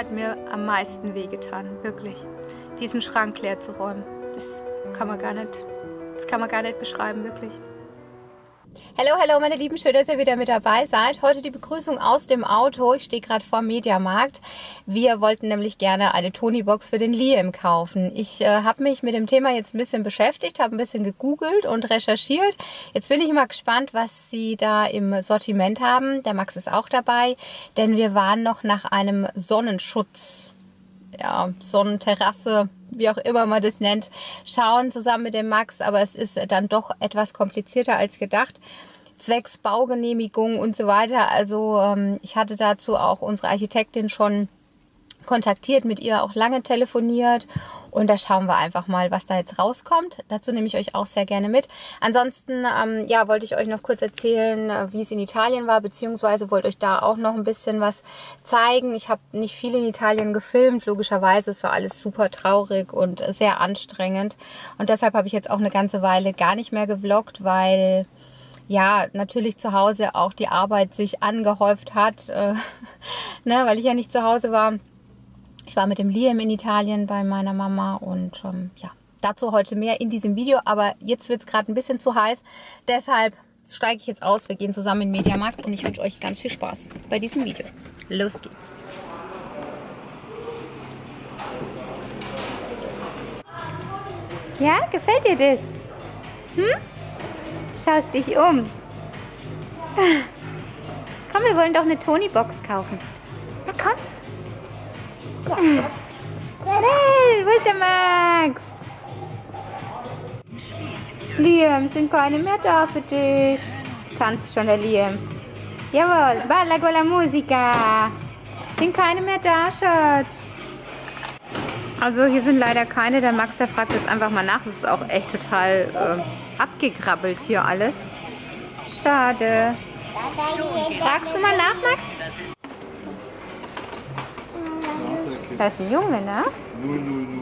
hat mir am meisten wehgetan, wirklich. Diesen Schrank leer zu räumen. Das kann man gar nicht, das kann man gar nicht beschreiben, wirklich. Hallo, hallo meine Lieben, schön, dass ihr wieder mit dabei seid. Heute die Begrüßung aus dem Auto. Ich stehe gerade vor Mediamarkt. Wir wollten nämlich gerne eine Tony-Box für den Liam kaufen. Ich äh, habe mich mit dem Thema jetzt ein bisschen beschäftigt, habe ein bisschen gegoogelt und recherchiert. Jetzt bin ich mal gespannt, was sie da im Sortiment haben. Der Max ist auch dabei, denn wir waren noch nach einem Sonnenschutz ja, Sonnenterrasse, wie auch immer man das nennt, schauen zusammen mit dem Max. Aber es ist dann doch etwas komplizierter als gedacht. Zwecks Baugenehmigung und so weiter. Also ähm, ich hatte dazu auch unsere Architektin schon kontaktiert, mit ihr auch lange telefoniert und da schauen wir einfach mal, was da jetzt rauskommt. Dazu nehme ich euch auch sehr gerne mit. Ansonsten, ähm, ja, wollte ich euch noch kurz erzählen, äh, wie es in Italien war, beziehungsweise wollte euch da auch noch ein bisschen was zeigen. Ich habe nicht viel in Italien gefilmt, logischerweise. Es war alles super traurig und sehr anstrengend. Und deshalb habe ich jetzt auch eine ganze Weile gar nicht mehr gevloggt, weil ja, natürlich zu Hause auch die Arbeit sich angehäuft hat, äh, ne, weil ich ja nicht zu Hause war. Ich war mit dem Liam in Italien bei meiner Mama und ähm, ja, dazu heute mehr in diesem Video. Aber jetzt wird es gerade ein bisschen zu heiß. Deshalb steige ich jetzt aus. Wir gehen zusammen in den Mediamarkt und ich wünsche euch ganz viel Spaß bei diesem Video. Los geht's. Ja, gefällt dir das? Hm? Schaust dich um. Komm, wir wollen doch eine Tony-Box kaufen. Na komm. Schnell, wo ist der Max? Liam, sind keine mehr da für dich. Tanzt schon der Liam. Jawohl, balla con la musica. Sind keine mehr da, Schatz. Also hier sind leider keine. Der Max, der fragt jetzt einfach mal nach. Das ist auch echt total äh, abgegrabbelt hier alles. Schade. Fragst du mal nach, Max? Da ist ein Junge, ne? 0000.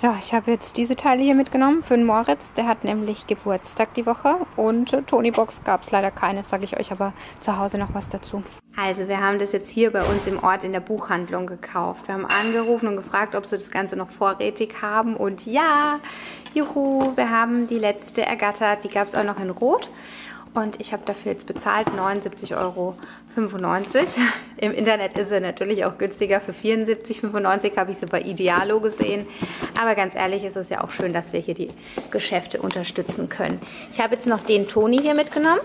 So, ich habe jetzt diese Teile hier mitgenommen für den Moritz. Der hat nämlich Geburtstag die Woche. Und Tony Box gab es leider keine, sage ich euch aber zu Hause noch was dazu. Also, wir haben das jetzt hier bei uns im Ort in der Buchhandlung gekauft. Wir haben angerufen und gefragt, ob sie das Ganze noch vorrätig haben. Und ja, juhu, wir haben die letzte ergattert. Die gab es auch noch in Rot. Und ich habe dafür jetzt bezahlt 79,95 Euro. Im Internet ist sie natürlich auch günstiger. Für 74,95 habe ich sie bei Idealo gesehen. Aber ganz ehrlich ist es ja auch schön, dass wir hier die Geschäfte unterstützen können. Ich habe jetzt noch den Toni hier mitgenommen.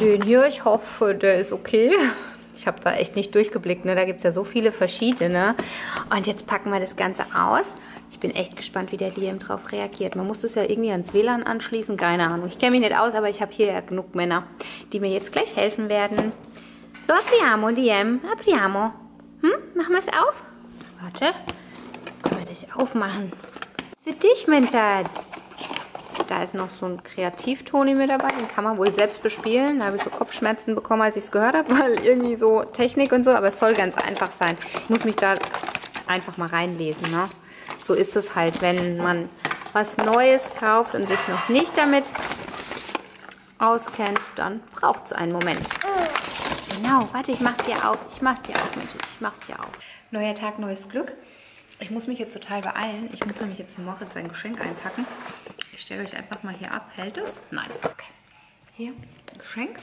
Den hier, ich hoffe, der ist okay. Ich habe da echt nicht durchgeblickt. Ne? Da gibt es ja so viele verschiedene. Und jetzt packen wir das Ganze aus bin echt gespannt, wie der Liam drauf reagiert. Man muss das ja irgendwie ans WLAN anschließen, keine Ahnung. Ich kenne mich nicht aus, aber ich habe hier ja genug Männer, die mir jetzt gleich helfen werden. Lo apriamo, Liam, apriamo. Hm, machen wir es auf? Warte, können wir das aufmachen. Das für dich, mein Schatz. Da ist noch so ein Kreativtoni mit dabei, den kann man wohl selbst bespielen. Da habe ich so Kopfschmerzen bekommen, als ich es gehört habe, weil irgendwie so Technik und so, aber es soll ganz einfach sein. Ich muss mich da einfach mal reinlesen, ne? So ist es halt, wenn man was Neues kauft und sich noch nicht damit auskennt, dann braucht es einen Moment. Genau, warte, ich mach's dir auf. Ich mach's dir auf, Mensch, ich mach's dir auf. Neuer Tag, neues Glück. Ich muss mich jetzt total beeilen. Ich muss nämlich jetzt Moritz sein Geschenk einpacken. Ich stelle euch einfach mal hier ab. Hält es? Nein. Okay. Hier, Geschenk.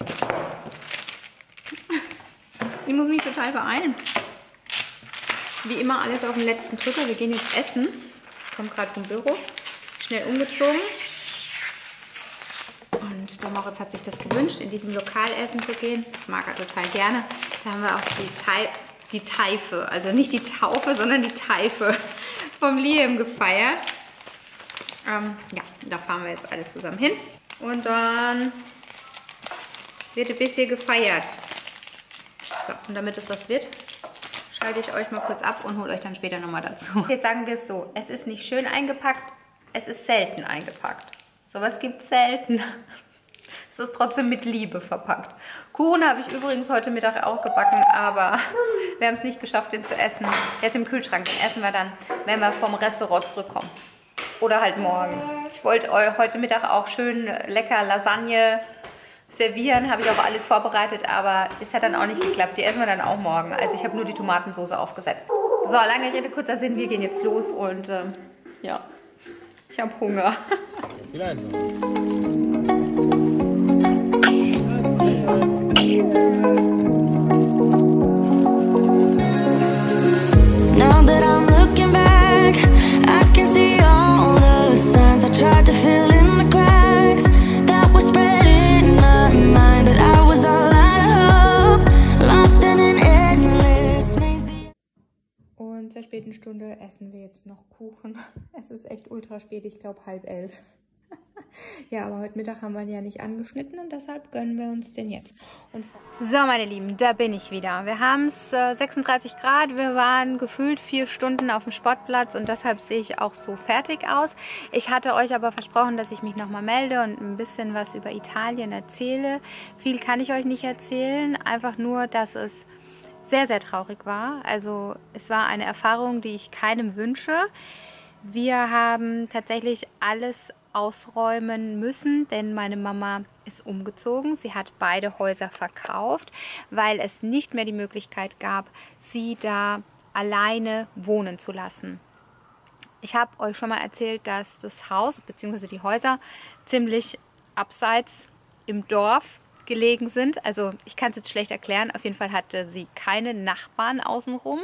Ich muss mich total beeilen. Wie immer alles auf den letzten Drücker. Wir gehen jetzt essen. Ich komme gerade vom Büro. Schnell umgezogen. Und der Moritz hat sich das gewünscht, in diesem Lokal essen zu gehen. Das mag er total gerne. Da haben wir auch die, Tei die Teife, also nicht die Taufe, sondern die Teife vom Liam gefeiert. Ähm, ja, da fahren wir jetzt alle zusammen hin. Und dann wird ein bisschen gefeiert. So, und damit es was wird, schalte ich euch mal kurz ab und hole euch dann später nochmal dazu. Hier sagen wir es so, es ist nicht schön eingepackt, es ist selten eingepackt. Sowas gibt es selten. Es ist trotzdem mit Liebe verpackt. Kuchen habe ich übrigens heute Mittag auch gebacken, aber wir haben es nicht geschafft, den zu essen. Der ist im Kühlschrank, den essen wir dann, wenn wir vom Restaurant zurückkommen. Oder halt morgen. Ich wollte heute Mittag auch schön lecker Lasagne servieren, habe ich auch alles vorbereitet, aber es hat dann auch nicht geklappt. Die essen wir dann auch morgen. Also ich habe nur die Tomatensauce aufgesetzt. So, lange Rede, kurzer Sinn, wir gehen jetzt los und ähm, ja, ich habe Hunger. Now that I'm looking back, I can see all the signs I tried to fill späten Stunde essen wir jetzt noch Kuchen. Es ist echt ultra spät, ich glaube halb elf. ja, aber heute Mittag haben wir ihn ja nicht angeschnitten und deshalb gönnen wir uns den jetzt. Und so, meine Lieben, da bin ich wieder. Wir haben es äh, 36 Grad, wir waren gefühlt vier Stunden auf dem Sportplatz und deshalb sehe ich auch so fertig aus. Ich hatte euch aber versprochen, dass ich mich nochmal melde und ein bisschen was über Italien erzähle. Viel kann ich euch nicht erzählen, einfach nur, dass es sehr, sehr traurig war. Also es war eine Erfahrung, die ich keinem wünsche. Wir haben tatsächlich alles ausräumen müssen, denn meine Mama ist umgezogen. Sie hat beide Häuser verkauft, weil es nicht mehr die Möglichkeit gab, sie da alleine wohnen zu lassen. Ich habe euch schon mal erzählt, dass das Haus bzw. die Häuser ziemlich abseits im Dorf gelegen sind. Also ich kann es jetzt schlecht erklären. Auf jeden Fall hatte sie keine Nachbarn außenrum.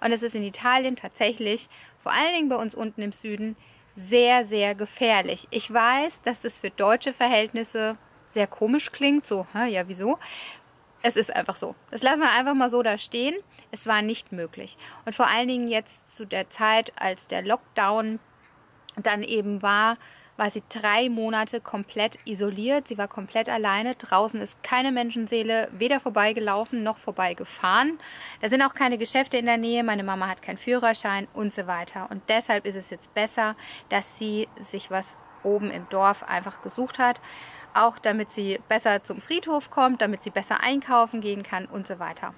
Und es ist in Italien tatsächlich, vor allen Dingen bei uns unten im Süden, sehr, sehr gefährlich. Ich weiß, dass das für deutsche Verhältnisse sehr komisch klingt. So, ja, wieso? Es ist einfach so. Das lassen wir einfach mal so da stehen. Es war nicht möglich. Und vor allen Dingen jetzt zu der Zeit, als der Lockdown dann eben war, war sie drei Monate komplett isoliert. Sie war komplett alleine. Draußen ist keine Menschenseele weder vorbeigelaufen noch vorbeigefahren. Da sind auch keine Geschäfte in der Nähe. Meine Mama hat keinen Führerschein und so weiter. Und deshalb ist es jetzt besser, dass sie sich was oben im Dorf einfach gesucht hat. Auch damit sie besser zum Friedhof kommt, damit sie besser einkaufen gehen kann und so weiter.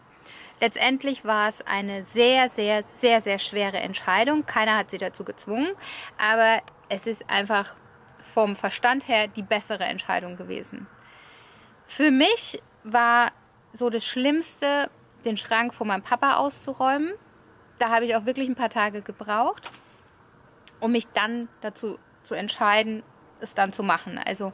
Letztendlich war es eine sehr, sehr, sehr, sehr schwere Entscheidung. Keiner hat sie dazu gezwungen, aber es ist einfach vom Verstand her die bessere Entscheidung gewesen. Für mich war so das Schlimmste, den Schrank von meinem Papa auszuräumen. Da habe ich auch wirklich ein paar Tage gebraucht, um mich dann dazu zu entscheiden, es dann zu machen. Also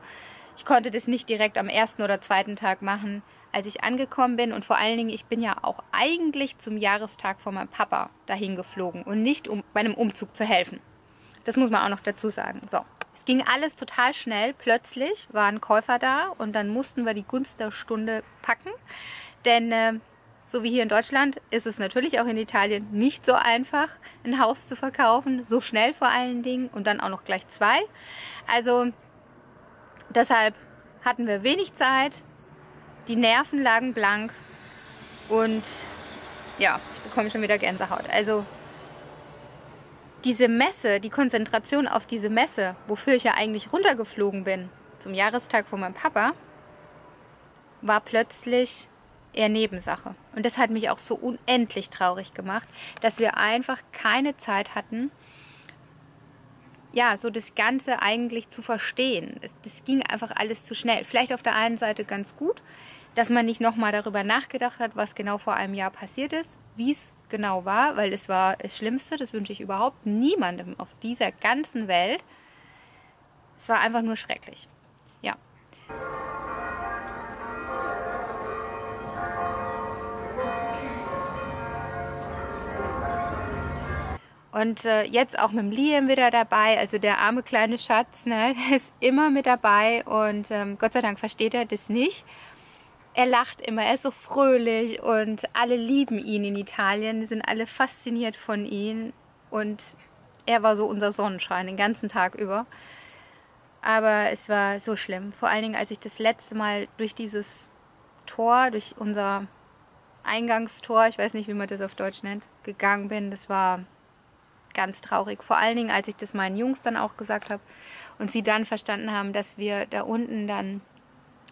ich konnte das nicht direkt am ersten oder zweiten Tag machen, als ich angekommen bin. Und vor allen Dingen, ich bin ja auch eigentlich zum Jahrestag von meinem Papa dahin geflogen und nicht um bei einem Umzug zu helfen. Das muss man auch noch dazu sagen. So, ging alles total schnell. Plötzlich waren Käufer da und dann mussten wir die Gunst der Stunde packen. Denn äh, so wie hier in Deutschland ist es natürlich auch in Italien nicht so einfach, ein Haus zu verkaufen. So schnell vor allen Dingen und dann auch noch gleich zwei. Also deshalb hatten wir wenig Zeit. Die Nerven lagen blank und ja, ich bekomme schon wieder Gänsehaut. Also diese Messe, die Konzentration auf diese Messe, wofür ich ja eigentlich runtergeflogen bin, zum Jahrestag von meinem Papa, war plötzlich eher Nebensache. Und das hat mich auch so unendlich traurig gemacht, dass wir einfach keine Zeit hatten, ja, so das Ganze eigentlich zu verstehen. Das ging einfach alles zu schnell. Vielleicht auf der einen Seite ganz gut, dass man nicht nochmal darüber nachgedacht hat, was genau vor einem Jahr passiert ist, wie es genau war, weil es war das Schlimmste, das wünsche ich überhaupt niemandem auf dieser ganzen Welt. Es war einfach nur schrecklich. Ja. Und äh, jetzt auch mit dem Liam wieder dabei, also der arme kleine Schatz, ne, der ist immer mit dabei und ähm, Gott sei Dank versteht er das nicht er lacht immer, er ist so fröhlich und alle lieben ihn in Italien, sind alle fasziniert von ihm und er war so unser Sonnenschein den ganzen Tag über. Aber es war so schlimm, vor allen Dingen als ich das letzte Mal durch dieses Tor, durch unser Eingangstor, ich weiß nicht, wie man das auf Deutsch nennt, gegangen bin. Das war ganz traurig. Vor allen Dingen, als ich das meinen Jungs dann auch gesagt habe und sie dann verstanden haben, dass wir da unten dann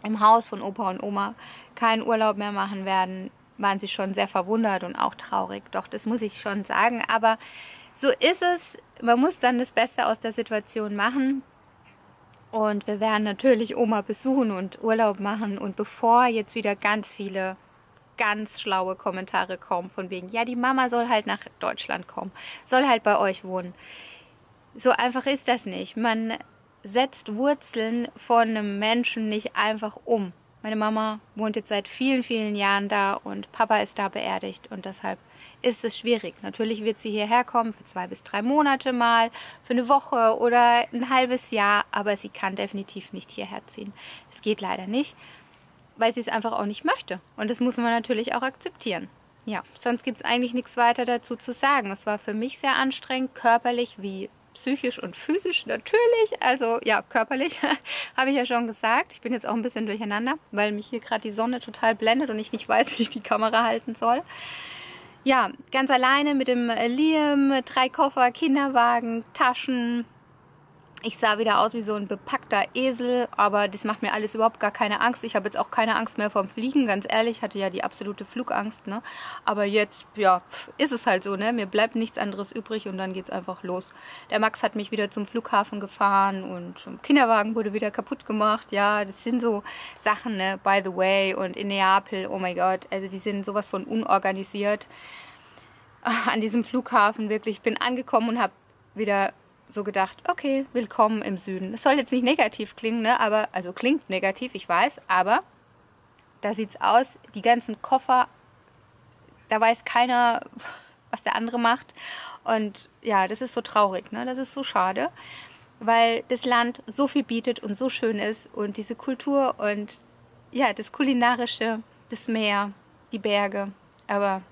im Haus von Opa und Oma keinen Urlaub mehr machen werden, waren sie schon sehr verwundert und auch traurig. Doch, das muss ich schon sagen. Aber so ist es. Man muss dann das Beste aus der Situation machen. Und wir werden natürlich Oma besuchen und Urlaub machen. Und bevor jetzt wieder ganz viele ganz schlaue Kommentare kommen von wegen, ja, die Mama soll halt nach Deutschland kommen, soll halt bei euch wohnen. So einfach ist das nicht. Man setzt Wurzeln von einem Menschen nicht einfach um. Meine Mama wohnt jetzt seit vielen, vielen Jahren da und Papa ist da beerdigt und deshalb ist es schwierig. Natürlich wird sie hierher kommen für zwei bis drei Monate mal, für eine Woche oder ein halbes Jahr, aber sie kann definitiv nicht hierher ziehen. Es geht leider nicht, weil sie es einfach auch nicht möchte. Und das muss man natürlich auch akzeptieren. Ja, sonst gibt es eigentlich nichts weiter dazu zu sagen. Es war für mich sehr anstrengend, körperlich wie psychisch und physisch natürlich. Also ja, körperlich habe ich ja schon gesagt. Ich bin jetzt auch ein bisschen durcheinander, weil mich hier gerade die Sonne total blendet und ich nicht weiß, wie ich die Kamera halten soll. Ja, ganz alleine mit dem Liam, drei Koffer, Kinderwagen, Taschen, ich sah wieder aus wie so ein bepackter Esel, aber das macht mir alles überhaupt gar keine Angst. Ich habe jetzt auch keine Angst mehr vom Fliegen, ganz ehrlich, hatte ja die absolute Flugangst, ne? Aber jetzt, ja, ist es halt so, ne? Mir bleibt nichts anderes übrig und dann geht es einfach los. Der Max hat mich wieder zum Flughafen gefahren und der Kinderwagen wurde wieder kaputt gemacht. Ja, das sind so Sachen, ne? By the way, und in Neapel, oh mein Gott, also die sind sowas von unorganisiert an diesem Flughafen wirklich. Ich bin angekommen und habe wieder so gedacht, okay, willkommen im Süden. Das soll jetzt nicht negativ klingen, ne? aber, also klingt negativ, ich weiß, aber da sieht es aus, die ganzen Koffer, da weiß keiner, was der andere macht. Und ja, das ist so traurig, ne? das ist so schade, weil das Land so viel bietet und so schön ist und diese Kultur und ja, das Kulinarische, das Meer, die Berge, aber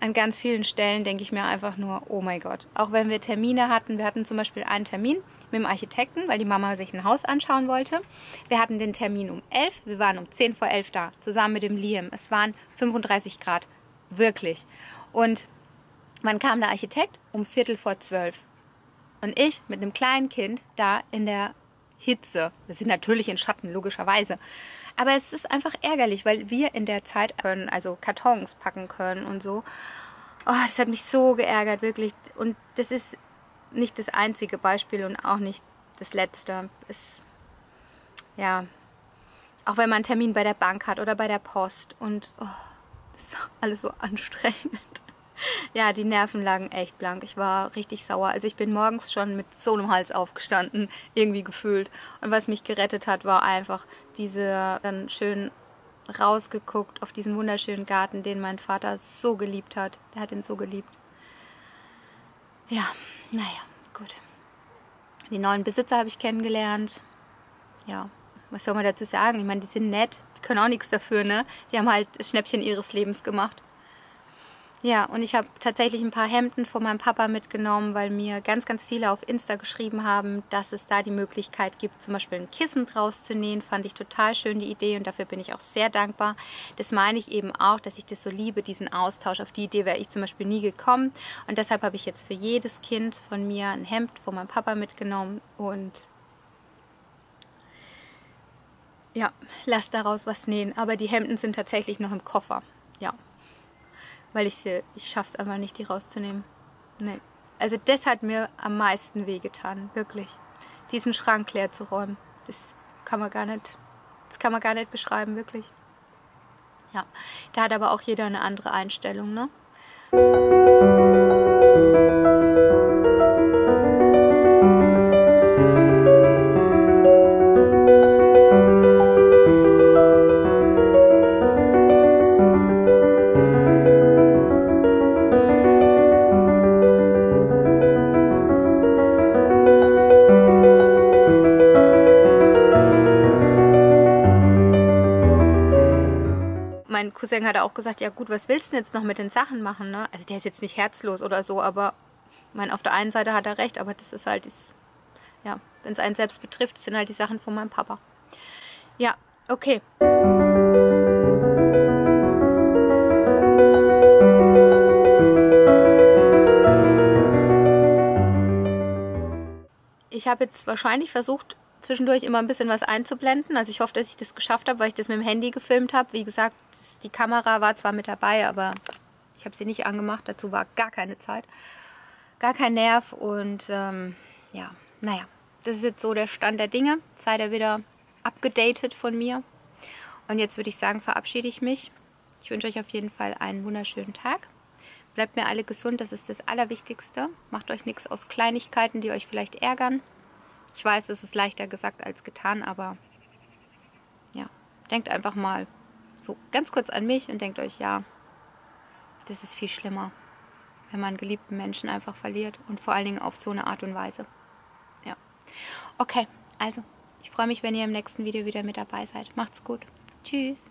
an ganz vielen Stellen denke ich mir einfach nur, oh mein Gott. Auch wenn wir Termine hatten, wir hatten zum Beispiel einen Termin mit dem Architekten, weil die Mama sich ein Haus anschauen wollte. Wir hatten den Termin um 11, wir waren um 10 vor 11 da, zusammen mit dem Liam. Es waren 35 Grad, wirklich. Und wann kam der Architekt? Um Viertel vor 12. Und ich mit einem kleinen Kind da in der Hitze. Wir sind natürlich in Schatten, logischerweise. Aber es ist einfach ärgerlich, weil wir in der Zeit können, also Kartons packen können und so. Oh, das hat mich so geärgert, wirklich. Und das ist nicht das einzige Beispiel und auch nicht das letzte. Es, ja, auch wenn man einen Termin bei der Bank hat oder bei der Post und oh, das ist alles so anstrengend ja, die Nerven lagen echt blank. Ich war richtig sauer. Also ich bin morgens schon mit so einem Hals aufgestanden, irgendwie gefühlt. Und was mich gerettet hat, war einfach diese dann schön rausgeguckt auf diesen wunderschönen Garten, den mein Vater so geliebt hat. Der hat ihn so geliebt. Ja, naja, gut. Die neuen Besitzer habe ich kennengelernt. Ja, was soll man dazu sagen? Ich meine, die sind nett, die können auch nichts dafür, ne? Die haben halt Schnäppchen ihres Lebens gemacht. Ja, und ich habe tatsächlich ein paar Hemden von meinem Papa mitgenommen, weil mir ganz, ganz viele auf Insta geschrieben haben, dass es da die Möglichkeit gibt, zum Beispiel ein Kissen draus zu nähen. Fand ich total schön die Idee und dafür bin ich auch sehr dankbar. Das meine ich eben auch, dass ich das so liebe, diesen Austausch. Auf die Idee wäre ich zum Beispiel nie gekommen. Und deshalb habe ich jetzt für jedes Kind von mir ein Hemd von meinem Papa mitgenommen und ja, lass daraus was nähen. Aber die Hemden sind tatsächlich noch im Koffer. Ja, weil ich sie, ich schaffe es einfach nicht, die rauszunehmen. Nee. Also das hat mir am meisten wehgetan, wirklich. Diesen Schrank leer zu räumen. Das kann man gar nicht, das kann man gar nicht beschreiben, wirklich. Ja, da hat aber auch jeder eine andere Einstellung, ne? Cousin hat auch gesagt, ja gut, was willst du denn jetzt noch mit den Sachen machen? Ne? Also der ist jetzt nicht herzlos oder so, aber mein, auf der einen Seite hat er recht, aber das ist halt, das, ja, wenn es einen selbst betrifft, sind halt die Sachen von meinem Papa. Ja, okay. Ich habe jetzt wahrscheinlich versucht, zwischendurch immer ein bisschen was einzublenden. Also ich hoffe, dass ich das geschafft habe, weil ich das mit dem Handy gefilmt habe. Wie gesagt, die Kamera war zwar mit dabei, aber ich habe sie nicht angemacht. Dazu war gar keine Zeit, gar kein Nerv und ähm, ja, naja. das ist jetzt so der Stand der Dinge. Seid ihr wieder abgedatet von mir. Und jetzt würde ich sagen, verabschiede ich mich. Ich wünsche euch auf jeden Fall einen wunderschönen Tag. Bleibt mir alle gesund, das ist das Allerwichtigste. Macht euch nichts aus Kleinigkeiten, die euch vielleicht ärgern. Ich weiß, es ist leichter gesagt als getan, aber ja, denkt einfach mal so ganz kurz an mich und denkt euch, ja, das ist viel schlimmer, wenn man geliebten Menschen einfach verliert und vor allen Dingen auf so eine Art und Weise. Ja. Okay, also, ich freue mich, wenn ihr im nächsten Video wieder mit dabei seid. Macht's gut. Tschüss.